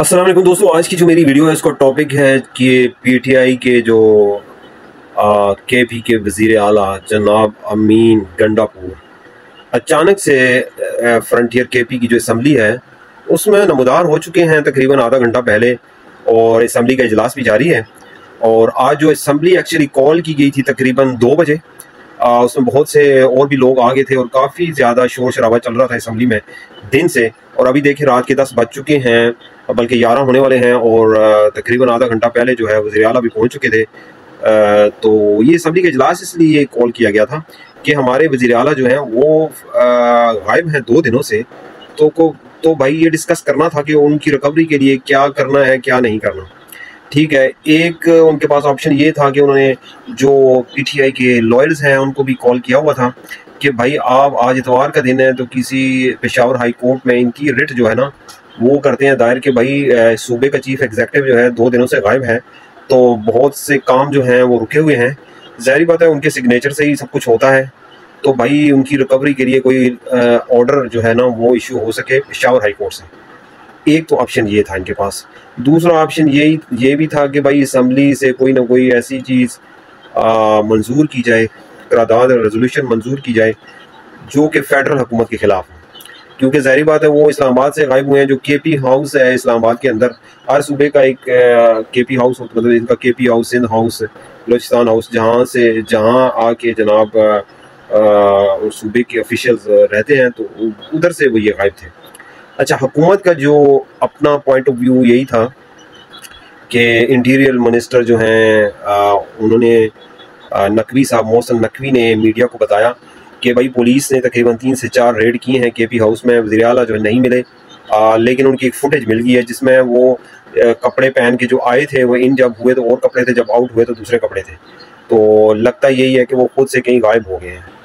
السلام علیکم دوستو، آج کی جو میری ویڈیو ہے، اس کا ٹاپک ہے کہ پی ٹی آئی کے جو کے پی کے وزیر اعلیٰ جناب امین گنڈا پور اچانک سے فرنٹیئر کے پی کی جو اسمبلی ہے، اس میں نمودار ہو چکے ہیں تقریباً آدھا گھنٹہ پہلے، اور اسمبلی کا اجلاس بھی جاری ہے۔ اور آج جو اسمبلی ایکچولی کال کی گئی تھی تقریباً دو بجے اس میں بہت سے اور بھی لوگ آگے تھے اور کافی زیادہ شور شرابہ چل رہا تھا اسمبلی میں دن سے۔ اور ابھی دیکھیں، رات کے دس بج چکے ہیں۔ بلکہ گیارہ ہونے والے ہیں اور تقریباً آدھا گھنٹہ پہلے جو ہے وزیر اعلیٰ بھی پہنچ چکے تھے۔ تو یہ اسمبلی کا اجلاس اس لیے کال کیا گیا تھا کہ ہمارے وزیر اعلیٰ جو ہیں وہ غائب ہیں دو دنوں سے۔ تو کو، تو بھائی یہ ڈسکس کرنا تھا کہ ان کی ریکوری کے لیے کیا کرنا ہے، کیا نہیں کرنا۔ ٹھیک ہے، ایک ان کے پاس آپشن یہ تھا کہ انہوں نے جو پی ٹی آئی کے لائرز ہیں ان کو بھی کال کیا ہوا تھا کہ بھائی آپ آج اتوار کا دن ہے تو کسی پشاور ہائی کورٹ میں ان کی رٹ جو ہے نا وہ کرتے ہیں دائر کہ بھائی صوبے کا چیف ایگزیکٹو جو ہے، دو دنوں سے غائب ہے، تو بہت سے کام جو ہیں وہ رکے ہوئے ہیں۔ ظاہری بات ہے، ان کے سگنیچر سے ہی سب کچھ ہوتا ہے۔ تو بھائی، ان کی ریکوری کے لیے کوئی آرڈر جو ہے نا، وہ ایشو ہو سکے پشاور ہائی کورٹ سے۔ ایک تو آپشن یہ تھا ان کے پاس۔ دوسرا آپشن یہی یہ بھی تھا کہ بھائی اسمبلی سے کوئی نہ کوئی ایسی چیز منظور کی جائے، قرارداد ریزولوشن منظور کی جائے، جو کہ فیڈرل حکومت کے خلاف ہو۔ کیونکہ ظاہری بات ہے وہ اسلام آباد سے غائب ہوئے ہیں جو کے پی ہاؤس ہے اسلام آباد کے اندر۔ ہر صوبے کا ایک کے پی ہاؤس مطلب ان کا K P house Sindh house Balochistan house جہاں سے جہاں آ کے جناب صوبے کے آفیشلز رہتے ہیں، تو ادھر سے وہ یہ غائب تھے۔ اچھا حکومت کا جو اپنا پوائنٹ آف ویو یہی تھا کہ انٹیریل منسٹر جو ہیں انہوں نے نقوی صاحب، محسن نقوی نے میڈیا کو بتایا کہ بھائی پولیس نے تقریباً تین سے چار ریڈ کیے ہیں کے پی ہاؤس میں، وزیر اعلیٰ جو ہے نہیں ملے۔ لیکن ان کی ایک فوٹیج مل گئی ہے جس میں وہ کپڑے پہن کے جو آئے تھے، وہ ان جب ہوئے تو اور کپڑے تھے، جب آؤٹ ہوئے تو دوسرے کپڑے تھے۔ تو لگتا یہی ہے کہ وہ خود سے کہیں غائب ہو گئے ہیں۔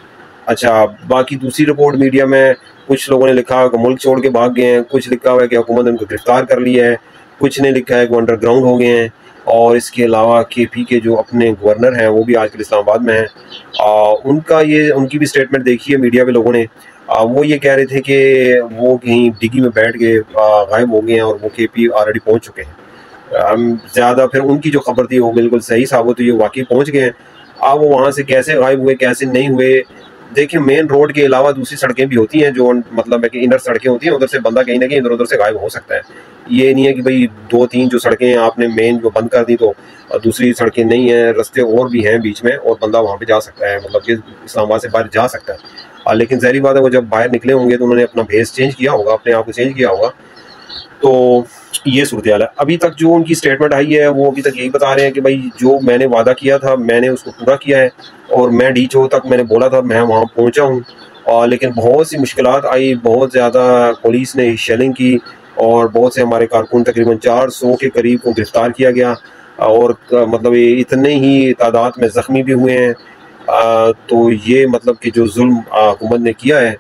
اچھا باقی دوسری رپورٹ میڈیا میں کچھ لوگوں نے لکھا ہوا کہ ملک چھوڑ کے بھاگ گئے ہیں، کچھ لکھا ہوا ہے کہ حکومت نے ان کو گرفتار کر لیا ہے۔ کچھ نے لکھا ہے کہ وہ انڈر گراؤنڈ ہو گئے ہیں اور اس کے علاوہ کے پی کے جو اپنے گورنر ہیں وہ بھی آج کل اسلام آباد میں ہیں۔ ان کا یہ، ان کی بھی اسٹیٹمنٹ دیکھی ہے میڈیا پہ لوگوں نے۔ وہ یہ کہہ رہے تھے کہ وہ کہیں ڈگی میں بیٹھ کے غائب ہو گئے ہیں اور وہ کے پی آلریڈی پہنچ چکے ہیں۔ زیادہ پھر ان کی جو خبر تھی وہ بالکل صحیح ثابت ہوئی واقعی پہنچ گئے ہیں۔ اب وہ وہاں سے کیسے غائب ہوئے، کیسے نہیں ہوئے دیکھیں مین روڈ کے علاوہ دوسری سڑکیں بھی ہوتی ہیں جو مطلب ہے کہ انر سڑکیں ہوتی ہیں، ادھر سے بندہ کہیں نہ کہیں ادھر ادھر سے غائب ہو سکتا ہے۔ یہ نہیں ہے کہ بھائی دو تین جو سڑکیں ہیں، آپ نے مین جو بند کر دی تو دوسری سڑکیں نہیں ہیں، رستے اور بھی ہیں بیچ میں اور بندہ وہاں پہ جا سکتا ہے مطلب کہ اسلام آباد سے باہر جا سکتا ہے۔ لیکن ظاہری بات ہے وہ جب باہر نکلے ہوں گے تو انہوں نے اپنا بھیس چینج کیا ہوگا، اپنے آپ کو چینج کیا ہوگا۔ تو یہ صورتحال ہے۔ ابھی تک جو ان کی اسٹیٹمنٹ آئی ہے، وہ ابھی تک یہی بتا رہے ہیں کہ بھائی جو میں نے وعدہ کیا تھا، میں نے اس کو پورا کیا ہے اور میں ڈی چو تک میں نے بولا تھا، میں وہاں پہنچا ہوں۔ لیکن بہت سی مشکلات آئی بہت زیادہ پولیس نے شیلنگ کی اور بہت سے ہمارے کارکن تقریباً چار سو کے قریب کو گرفتار کیا گیا۔ اور مطلب اتنے ہی تعداد میں زخمی بھی ہوئے ہیں۔ تو یہ مطلب کہ جو ظلم حکومت نے کیا ہے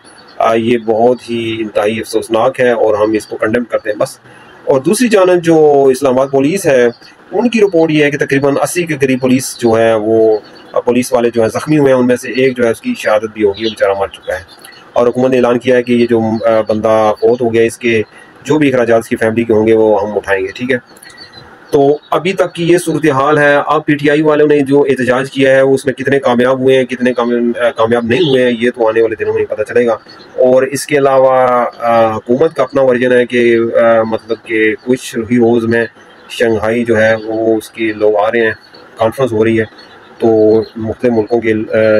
یہ بہت ہی انتہائی افسوسناک ہے اور ہم اس کو کنڈیم کرتے ہیں۔ بس، اور دوسری جانب جو اسلام آباد پولیس ہے، ان کی رپورٹ یہ ہے کہ تقریباً اسی کے قریب پولیس جو ہے، وہ پولیس والے جو ہیں زخمی ہوئے ہیں، ان میں سے ایک جو ہے، اس کی شہادت بھی ہوگی، وہ بیچارہ مر چکا ہے۔ اور حکومت نے اعلان کیا ہے کہ یہ جو بندہ فوت ہو گیا، اس کے جو بھی اخراجات اس کی فیملی کے ہوں گے، وہ ہم اٹھائیں گے، ٹھیک ہے۔ تو ابھی تک کی یہ صورتحال ہے اب پی ٹی آئی والوں نے جو احتجاج کیا ہے، اس میں کتنے کامیاب ہوئے ہیں، کتنے کامیاب نہیں ہوئے ہیں، یہ تو آنے والے دنوں میں پتہ چلے گا۔ اور اس کے علاوہ حکومت کا اپنا ورژن ہے کہ مطلب کہ کچھ ہی روز میں شنگھائی جو ہے، وہ اس کے لوگ آ رہے ہیں کانفرنس ہو رہی ہے۔ تو مختلف ملکوں کے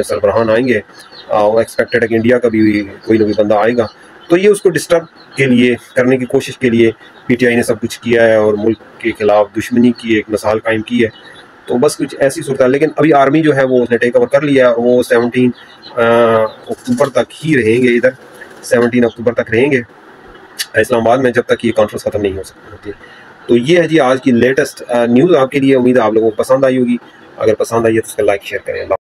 سربراہان آئیں گے۔ اور ایکسپیکٹڈ ہے کہ انڈیا کا بھی کوئی نہ کوئی بندہ آئے گا۔ تو یہ اس کو ڈسٹرب کے لیے کرنے کی کوشش کے لیے پی ٹی آئی نے سب کچھ کیا ہے اور ملک کے خلاف دشمنی کی ایک مثال قائم کی ہے۔ تو بس کچھ ایسی صورت ہے۔ لیکن ابھی آرمی جو ہے وہ اس نے ٹیک اوور کر لیا ہے وہ سیونٹین اکتوبر تک ہی رہیں گے ادھر۔ سیونٹین اکتوبر تک رہیں گے۔ اسلام آباد میں جب تک یہ کانفرنس ختم نہیں ہو سکتی۔ تو یہ ہے جی آج کی لیٹسٹ نیوز آپ کے لیے۔ امید ہے آپ لوگوں کو پسند آئی ہوگی۔ اگر پسند آئی ہے تو اس کا لائک شیئر کریں۔ اللہ